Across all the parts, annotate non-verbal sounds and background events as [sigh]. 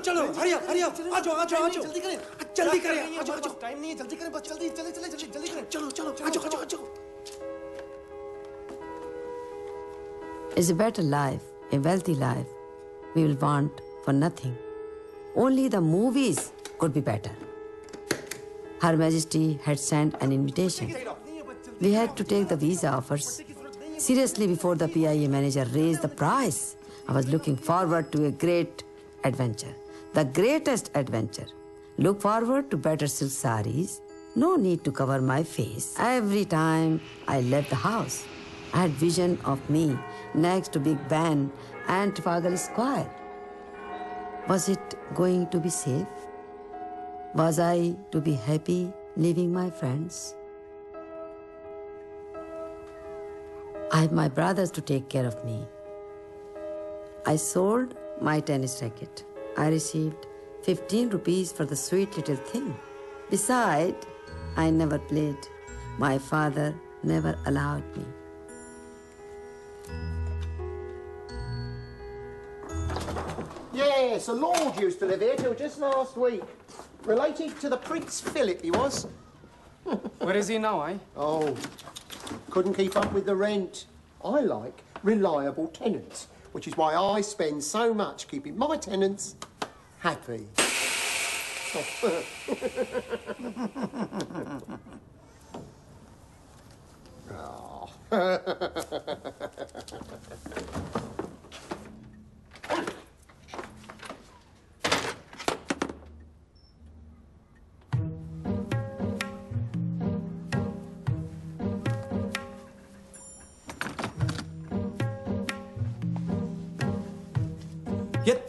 चलो चलो hurry up hurry up आ जाओ आ जाओ आ जाओ जल्दी करें जल्दी करें आ जाओ आ जाओ टाइम नहीं है जल्दी करें बस जल्दी जल्दी जल्दी जल्दी जल्दी करें चलो चलो आ जाओ आ जाओ आ जाओ is a better life, a wealthy life, we will want for nothing. Only the movies could be better. Her Majesty had sent an invitation. We had to take the visa offers. Seriously, before the PIA manager raised the price, I was looking forward to a great adventure. The greatest adventure. Look forward to better silk saris. No need to cover my face. Every time I left the house, I had vision of me next to Big Ben and Trafalgar Square. Was it going to be safe? Was I to be happy leaving my friends? I have my brothers to take care of me. I sold my tennis racket. I received 15 rupees for the sweet little thing. Besides, I never played. My father never allowed me. Yes, a lord used to live here till just last week. Related to the Prince Philip, he was. [laughs] Where is he now, eh? Oh, couldn't keep up with the rent. I like reliable tenants, which is why I spend so much keeping my tenants happy. ये [laughs] [laughs] [laughs]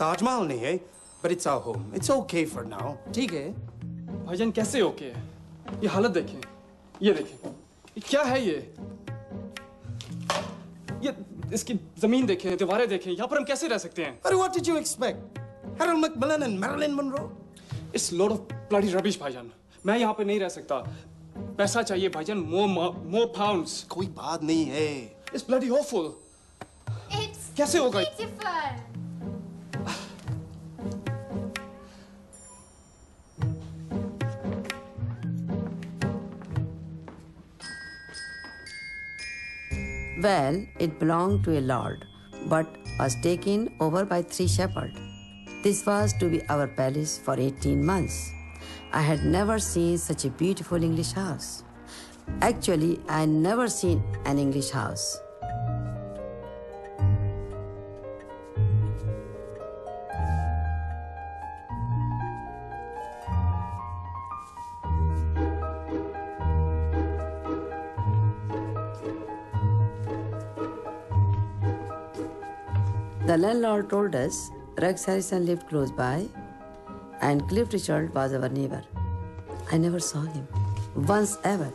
ताजमहल नहीं है but it's our home. It's okay for now. ठीक है। भाईजान कैसे okay है? ये हालत देखें। ये देखें। ये क्या है ये? ये इसकी ज़मीन देखें दीवारें देखें। यहाँ पर हम कैसे रह सकते हैं? अरे what did you expect? Harold Macmillan and Marilyn Monroe? इस लोड ऑफ़ ब्लडी रबिश भाईजान। मैं यहाँ पे नहीं रह सकता। पैसा चाहिए भाईजान। मोर मोर पाउंड्स कोई बात नहीं है। इट्स ब्लडी ऑफुल It's कैसे होगा Well, it belonged to a lord, but was taken over by three shepherds. This was to be our palace for 18 months. I had never seen such a beautiful English house. Actually, I had never seen an English house. The landlord told us Rex Harrison lived close by and Cliff Richard was our neighbor. I never saw him once ever.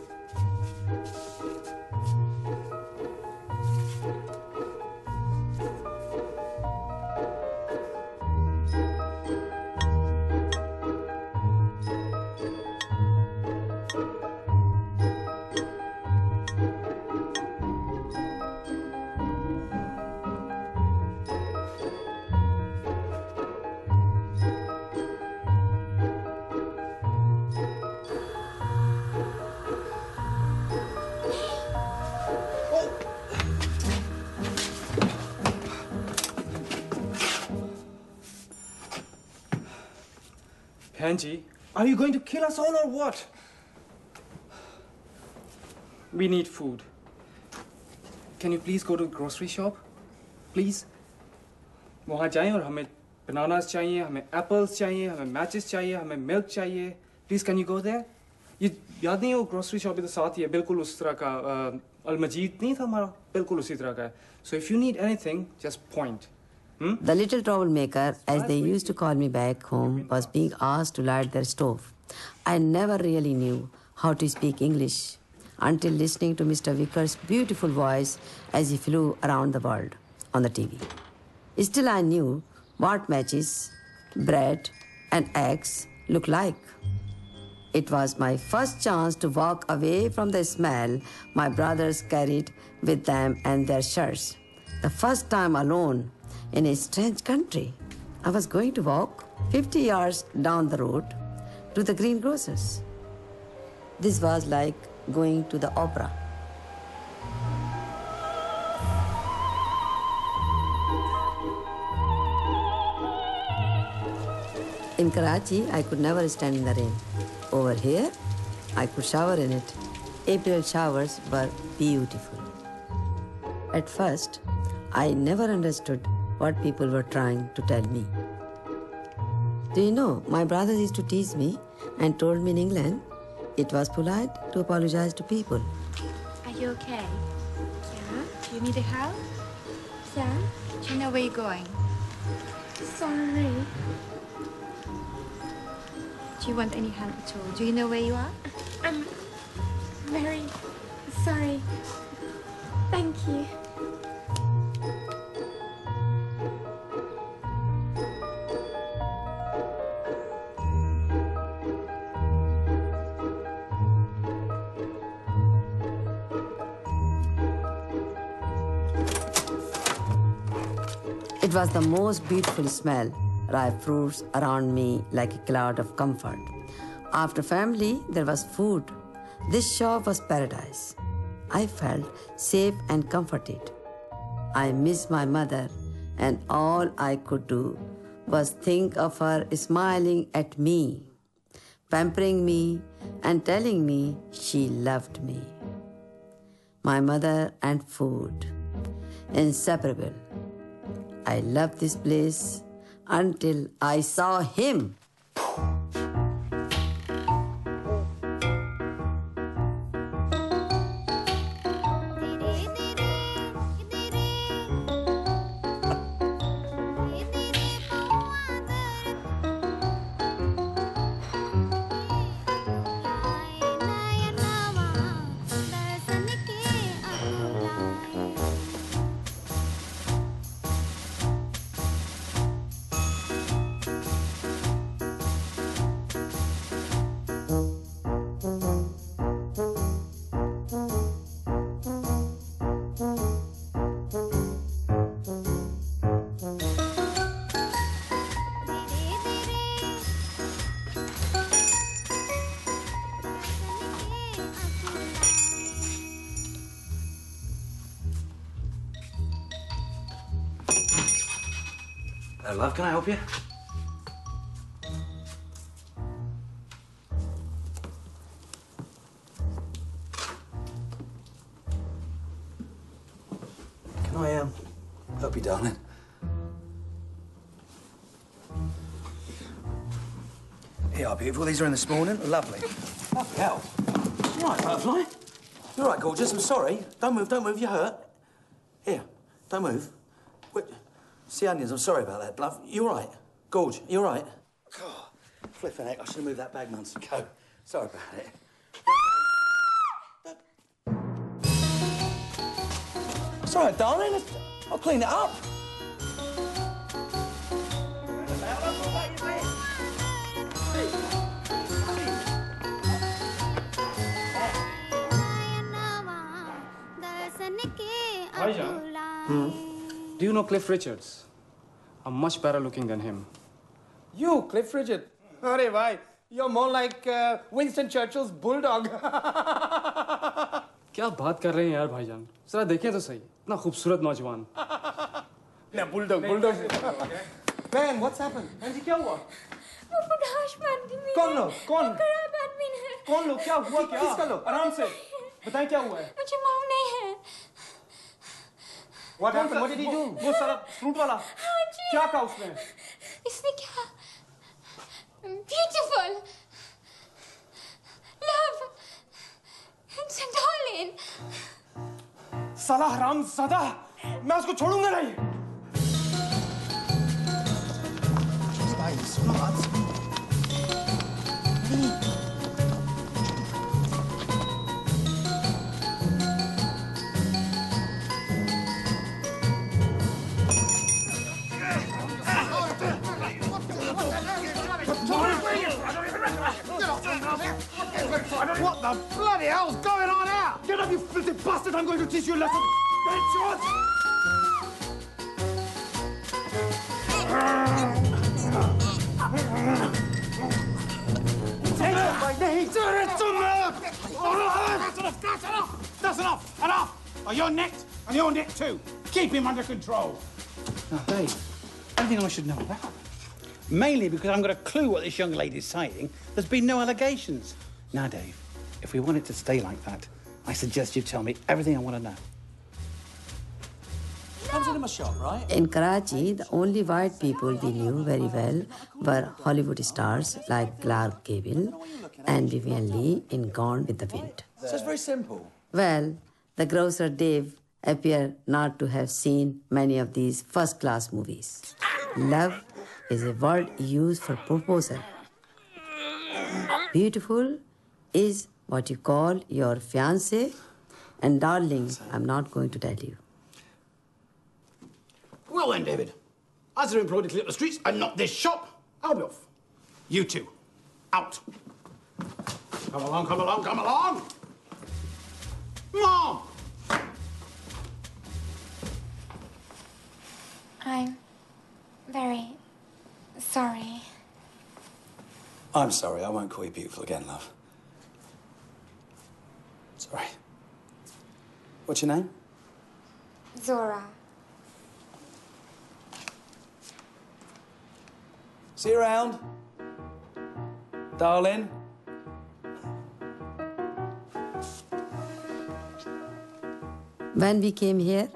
Panji, are you going to kill us all or what? We need food. Can you please go to the grocery shop? Please? वहाँ जाएं और हमें bananas चाहिए हमें apples चाहिए हमें matches चाहिए हमें मिल्क चाहिए please can you go there ये याद नहीं है वो ग्रोसरी शॉप तो साथ ही है बिल्कुल उस तरह का अलमजीद नहीं था हमारा बिल्कुल उसी तरह का है so if you need anything just Hmm? The little troublemaker, as they used to call me back home, was being asked to light their stove. I never really knew how to speak English until listening to Mr. Vickers' beautiful voice as he flew around the world on the TV. Still, I knew what matches, bread, and eggs look like. It was my first chance to walk away from the smell my brothers carried with them and their shirts. The first time alone in a strange country. I was going to walk 50 yards down the road to the greengrocers. This was like going to the opera. In Karachi, I could never stand in the rain. Over here, I could shower in it. April showers were beautiful. At first, I never understood what people were trying to tell me. Do you know, my brother used to tease me and told me in England it was polite to apologize to people. Are you okay? Yeah? Do you need a help? Yeah? Do you know where you're going? Sorry. Do you want any help at all? Do you know where you are? I'm very sorry. Thank you. It was the most beautiful smell, ripe fruits around me like a cloud of comfort. After family, there was food. This shop was paradise. I felt safe and comforted. I missed my mother, and all I could do was think of her smiling at me, pampering me, and telling me she loved me. My mother and food, inseparable. I loved this place until I saw him. Love, can I help you? Can I um, help you, darling? Here beautiful. These are in this morning. Lovely. Lovely hell. You all right, butterfly? You all right, gorgeous? I'm sorry. Don't move, don't move. You're hurt. Here, don't move. Wait. See onions, I'm sorry about that, Bluff. You all right? Gorge, you all right? God, flipping heck, I should have moved that bag months ago. Sorry about it. It's all right, darling. I'll clean it up. Hmm. Do you know Cliff Richards? I'm much better looking than him. You, Cliff Richard. Arey bhai, you're more like uh, Winston Churchill's bulldog. [laughs] क्या बात कर रहे हैं यार भाईजान जरा देखें तो सही इतना खूबसूरत नौजवान [laughs] nah, bulldog, bulldog. Man, what's happened? Anji, क्या हुआ? वो बुढ़ाश आदमी है। कौन लोग? कौन? खराब आदमी है। कौन लोग? क्या हुआ क्या? किसका लोग? आराम से। [laughs] बताएं क्या हुआ है? मुझे मालूम नहीं है। What happened? What did he do? वो सारा फ्रूट वाला। हाँ जी। क्या कहा उसने? इसने क्या? Beautiful. Love. Darling. साला हराम ज़ादा। मैं उसको छोड़ूँगा नहीं। Stay smart. What the bloody hell's going on out? Get up, you filthy bastard! I'm going to teach you a lesson! That's yours! Take off my name! Sir, it's enough! That's enough! That's enough! That's enough! Enough! Or you're next, and you're next too. Keep him under control. Now, Dave, anything I should know about? Mainly because I've got a clue what this young lady's saying. There's been no allegations. Now, Dave, if we want it to stay like that, I suggest you tell me everything I want to know. Comes into my shop, right? In Karachi, the only white people we knew very well were Hollywood stars like Clark Gable and Vivien Leigh in Gone with the Wind. So it's very simple. Well, the grocer Dave appeared not to have seen many of these first class movies. Love is a word used for proposal. Beautiful is what you call your fiance, and darling, I'm not going to tell you. Well then, David, as they're employed to clear up the streets and not this shop, I'll be off. You two, out. Come along, come along, come along. Mom! I'm very sorry. I'm sorry, I won't call you beautiful again, love. What's your name? Zohra. See you around. Darling. When we came here,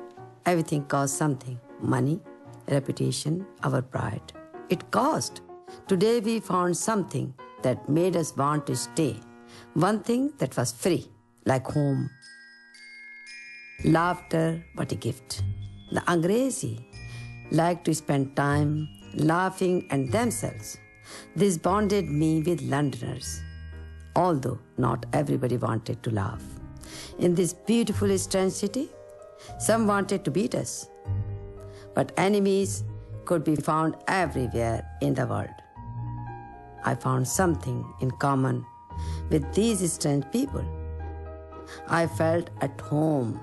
everything cost something money, reputation, our pride. It cost. Today we found something that made us want to stay. One thing that was free, like home. Laughter, what a gift. The Angrezi like to spend time laughing at themselves. This bonded me with Londoners, although not everybody wanted to laugh. In this beautiful strange city, some wanted to beat us, but enemies could be found everywhere in the world. I found something in common with these strange people. I felt at home